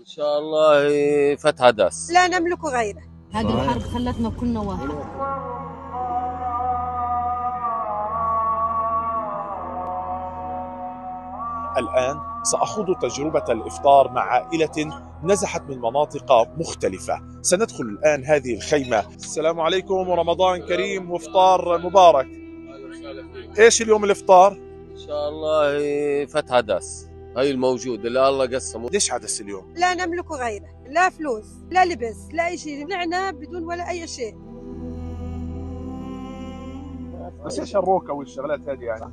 إن شاء الله فتح داس. لا نملك غيره. هذه الحرب خلتنا كلنا واحد. الآن سأخوض تجربة الإفطار مع عائلة نزحت من مناطق مختلفة. سندخل الآن هذه الخيمة. السلام عليكم ورمضان كريم وإفطار مبارك. إيش اليوم الإفطار؟ إن شاء الله فتح داس. هاي الموجود اللي الله قسمه. ليش عدس اليوم؟ لا نملك غيره لا فلوس لا لبس لا أي شيء نعنا بدون ولا أي شيء. بس إيش الروكة والشغلات هذه يعني؟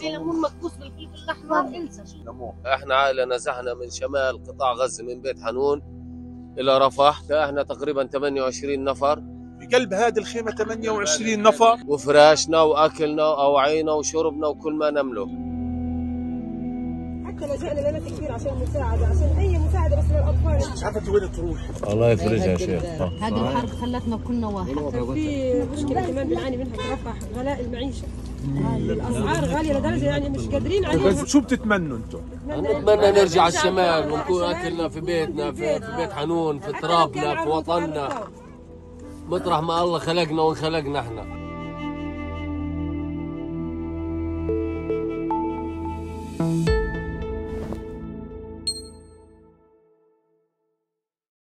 في ليمون مكبوس بالفلفل الاحمر انسى شو نمو. إحنا عائله نزحنا من شمال قطاع غزة من بيت حنون إلى رفح. إحنا تقريبا 28 نفر. في قلب هذه الخيمة 28 نفر. وفراشنا وأكلنا وأوعينا وشربنا وكل ما نملك. إحنا لجأنا لنا كثير عشان مساعدة عشان أي مساعدة بس للأطفال. مش عارفة انت وين تروح. الله يفرجها يا شيخ. هذه الحرب آه. خلتنا كلنا واحد. في مشكلة كمان بنعاني منها برفح غلاء المعيشة. الأسعار غالية لدرجة يعني مش قادرين عليها. شو بتتمنوا أنتم؟ نتمنى نرجع على الشمال ونكون أكلنا في بيتنا في, في بيت حنون في ترابنا في وطننا. مطرح ما الله خلقنا وانخلقنا إحنا. thank you